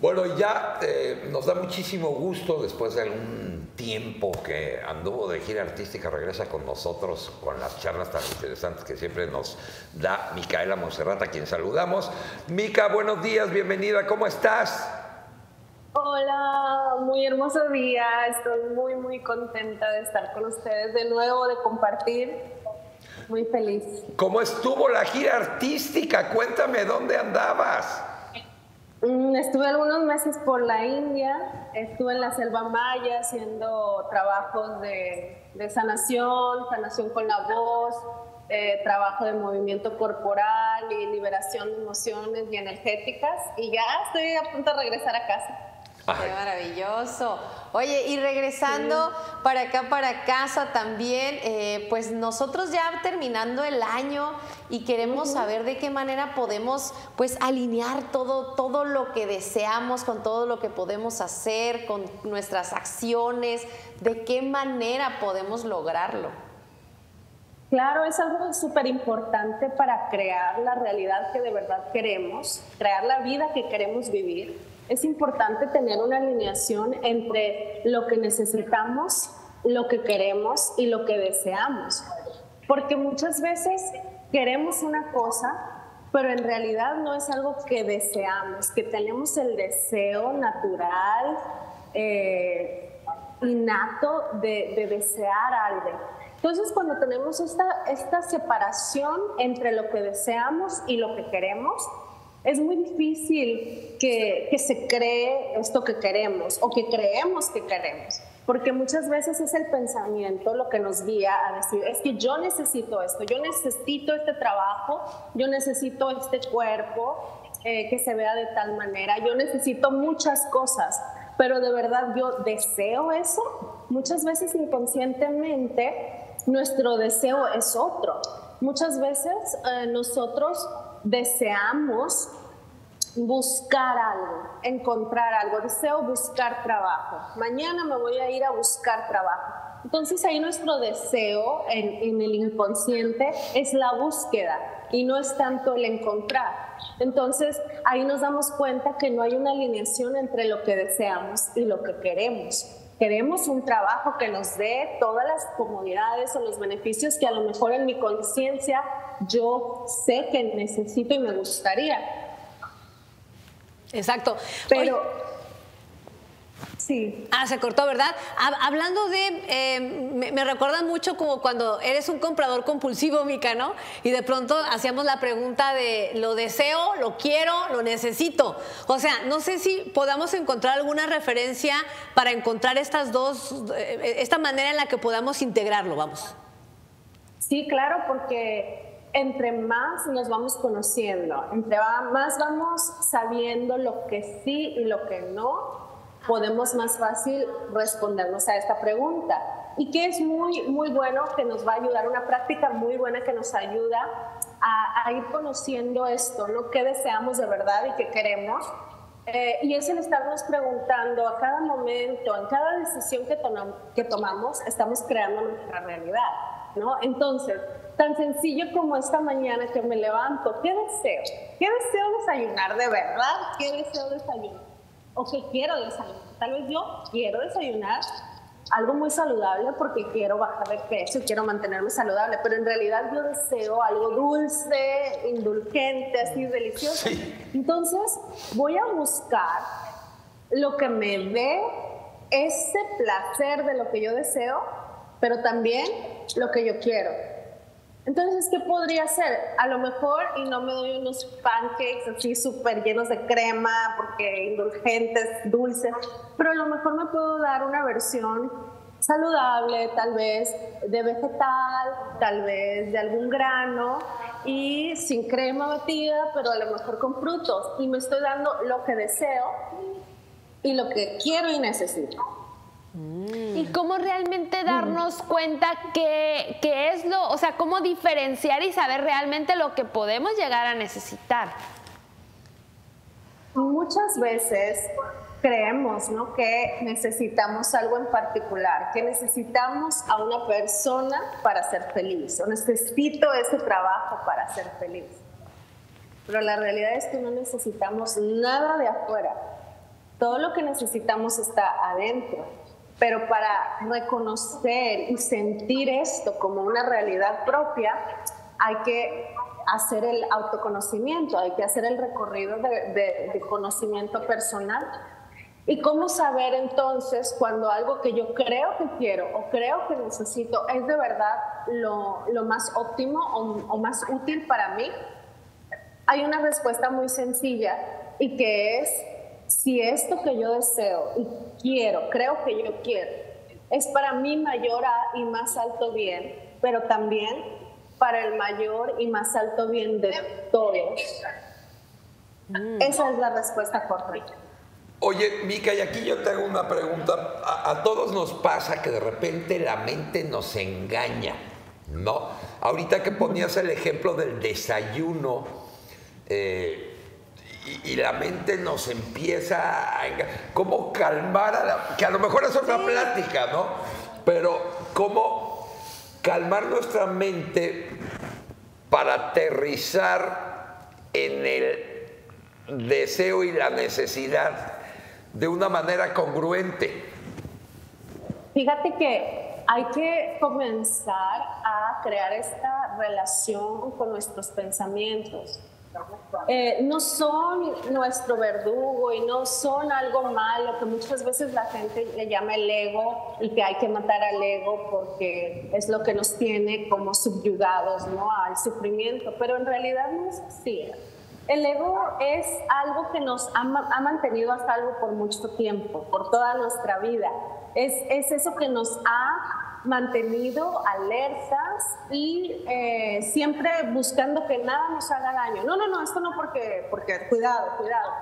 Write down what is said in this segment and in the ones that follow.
Bueno, ya eh, nos da muchísimo gusto después de algún tiempo que anduvo de gira artística, regresa con nosotros con las charlas tan interesantes que siempre nos da Micaela Monserrata, a quien saludamos. Mica, buenos días, bienvenida, ¿cómo estás? Hola, muy hermoso día, estoy muy, muy contenta de estar con ustedes de nuevo, de compartir. Muy feliz. ¿Cómo estuvo la gira artística? Cuéntame, ¿dónde andabas? Mm, estuve algunos meses por la India, estuve en la selva maya haciendo trabajos de, sanación, sanación con la voz, eh, trabajo de movimiento corporal y liberación de emociones y energéticas y ya estoy a punto de regresar a casa. Qué maravilloso. Oye, y regresando para acá, para casa también, eh, pues nosotros ya terminando el año y queremos saber de qué manera podemos pues alinear todo, todo lo que deseamos con todo lo que podemos hacer, con nuestras acciones, de qué manera podemos lograrlo. Claro, es algo súper importante para crear la realidad que de verdad queremos, crear la vida que queremos vivir es importante tener una alineación entre lo que necesitamos, lo que queremos y lo que deseamos. Porque muchas veces queremos una cosa, pero en realidad no es algo que deseamos, que tenemos el deseo natural, eh, innato de, desear algo. Entonces, cuando tenemos esta, esta separación entre lo que deseamos y lo que queremos, es muy difícil que, se cree esto que queremos o que creemos que queremos, porque muchas veces es el pensamiento lo que nos guía a decir, es que yo necesito esto, yo necesito este trabajo, yo necesito este cuerpo eh, que se vea de tal manera, yo necesito muchas cosas, pero de verdad yo deseo eso. Muchas veces inconscientemente nuestro deseo es otro. Muchas veces eh, nosotros deseamos buscar algo, encontrar algo, deseo buscar trabajo. Mañana me voy a ir a buscar trabajo. Entonces ahí nuestro deseo en, el inconsciente es la búsqueda y no es tanto el encontrar. Entonces ahí nos damos cuenta que no hay una alineación entre lo que deseamos y lo que queremos. Queremos un trabajo que nos dé todas las comodidades o los beneficios que a lo mejor en mi conciencia yo sé que necesito y me gustaría. Exacto. Pero... Sí. Ah, se cortó, ¿verdad? Hablando de, eh, me, recuerda mucho como cuando eres un comprador compulsivo, Mica, ¿no? Y de pronto hacíamos la pregunta de lo deseo, lo quiero, lo necesito. O sea, no sé si podamos encontrar alguna referencia para encontrar estas dos, eh, esta manera en la que podamos integrarlo, vamos. Sí, claro, porque entre más nos vamos conociendo, entre más vamos sabiendo lo que sí y lo que no, podemos más fácil respondernos a esta pregunta. Y que es muy, muy bueno, que nos va a ayudar, una práctica muy buena que nos ayuda a, ir conociendo esto, lo que deseamos de verdad y que queremos. Eh, y es el estarnos preguntando a cada momento, en cada decisión que, que tomamos, estamos creando nuestra realidad, ¿no? Entonces, Tan sencillo como esta mañana que me levanto, ¿qué deseo? ¿Qué deseo desayunar de verdad? ¿Qué deseo desayunar? ¿O qué quiero desayunar? Tal vez yo quiero desayunar algo muy saludable porque quiero bajar de peso y quiero mantenerme saludable, pero en realidad yo deseo algo dulce, indulgente, así delicioso. Entonces voy a buscar lo que me dé ese placer de lo que yo deseo, pero también lo que yo quiero. Entonces, ¿qué podría hacer? A lo mejor, y no me doy unos pancakes así súper llenos de crema, porque indulgentes, dulces, pero a lo mejor me puedo dar una versión saludable, tal vez de vegetal, tal vez de algún grano, y sin crema batida, pero a lo mejor con frutos. Y me estoy dando lo que deseo y lo que quiero y necesito. Y cómo realmente darnos cuenta qué, es lo, o sea, cómo diferenciar y saber realmente lo que podemos llegar a necesitar. Muchas veces creemos ¿no? que necesitamos algo en particular, que necesitamos a una persona para ser feliz, o necesito ese trabajo para ser feliz. Pero la realidad es que no necesitamos nada de afuera Todo lo que necesitamos está adentro. Pero para reconocer y sentir esto como una realidad propia, hay que hacer el autoconocimiento, hay que hacer el recorrido de, conocimiento personal. ¿Y cómo saber entonces cuando algo que yo creo que quiero o creo que necesito es de verdad lo, más óptimo o, o, más útil para mí? Hay una respuesta muy sencilla y que es, si esto que yo deseo y quiero, creo que yo quiero, es para mi mayor y más alto bien, pero también para el mayor y más alto bien de todos. Mm. Esa es la respuesta correcta. Oye, Mica, y aquí yo te hago una pregunta. A, todos nos pasa que de repente la mente nos engaña, ¿no? Ahorita que ponías el ejemplo del desayuno, eh, y, la mente nos empieza a ¿Cómo calmar a la... que a lo mejor es otra plática, ¿no? Pero ¿cómo calmar nuestra mente para aterrizar en el deseo y la necesidad de una manera congruente. Fíjate que hay que comenzar a crear esta relación con nuestros pensamientos. Eh, no son nuestro verdugo y no son algo malo que muchas veces la gente le llama el ego y que hay que matar al ego porque es lo que nos tiene como subyugados ¿no? al sufrimiento, pero en realidad no es así. El ego es algo que nos ha, mantenido a salvo por mucho tiempo, por toda nuestra vida. Es, es eso que nos ha mantenido alertas y eh, siempre buscando que nada nos haga daño. No, no, no, esto no porque, porque cuidado, cuidado.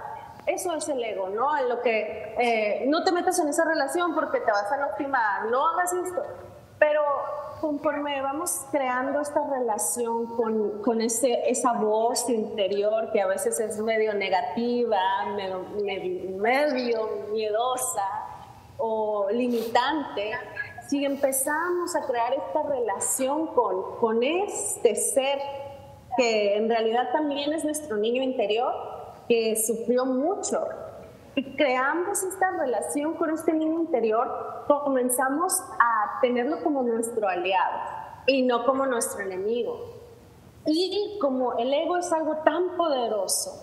Eso es el ego, ¿no? En lo que eh, no te metas en esa relación porque te vas a lastimar, no hagas esto. Pero conforme vamos creando esta relación con, con ese, esa voz interior que a veces es medio negativa, medio, medio miedosa o limitante, si empezamos a crear esta relación con, con este ser que en realidad también es nuestro niño interior, que sufrió mucho, y creamos esta relación con este niño interior, comenzamos a tenerlo como nuestro aliado y no como nuestro enemigo. Y como el ego es algo tan poderoso,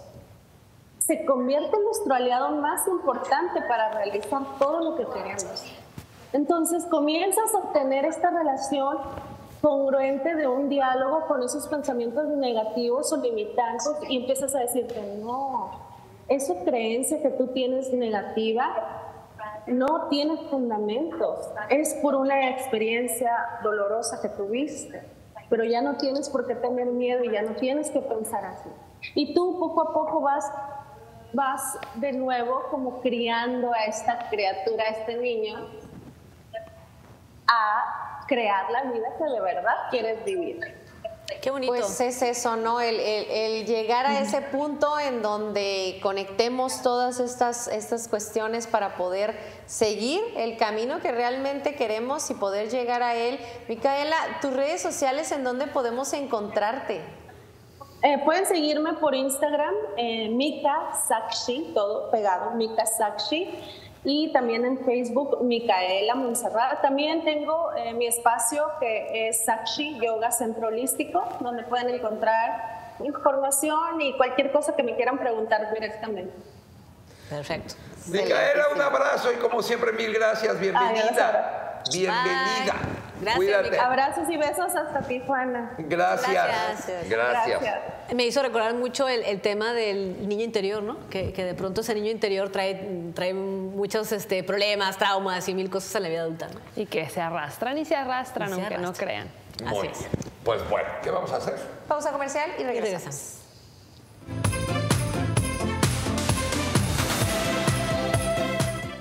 se convierte en nuestro aliado más importante para realizar todo lo que queremos. Entonces comienzas a obtener esta relación congruente de un diálogo con esos pensamientos negativos o limitantes y empiezas a decirte, no, esa creencia que tú tienes negativa no tiene fundamentos, es por una experiencia dolorosa que tuviste, pero ya no tienes por qué tener miedo y ya no tienes que pensar así. Y tú poco a poco vas vas de nuevo como criando a esta criatura, a este niño, a crear la vida que de verdad quieres vivir. Qué bonito. Pues es eso, ¿no? El, llegar a ese punto en donde conectemos todas estas, estas cuestiones para poder seguir el camino que realmente queremos y poder llegar a él. Micaela, tus redes sociales, ¿en dónde podemos encontrarte? Eh, pueden seguirme por Instagram, eh, Mika Sakshi, todo pegado, Mika Sakshi y también en Facebook Micaela Monserrat. También tengo eh, mi espacio que es Sakshi Yoga Centro Holístico, donde pueden encontrar información y cualquier cosa que me quieran preguntar directamente. Perfecto. Micaela, un abrazo y como siempre mil gracias, bienvenida. Bienvenida. Gracias. Abrazos y besos hasta Tijuana. Gracias. Gracias. Me hizo recordar mucho el, tema del niño interior, ¿no? Que, de pronto ese niño interior trae, trae muchos este, problemas, traumas y mil cosas en la vida adulta. Y que se arrastran y se arrastran, aunque no crean. Así es. Pues bueno, ¿qué vamos a hacer? Pausa comercial y regresamos.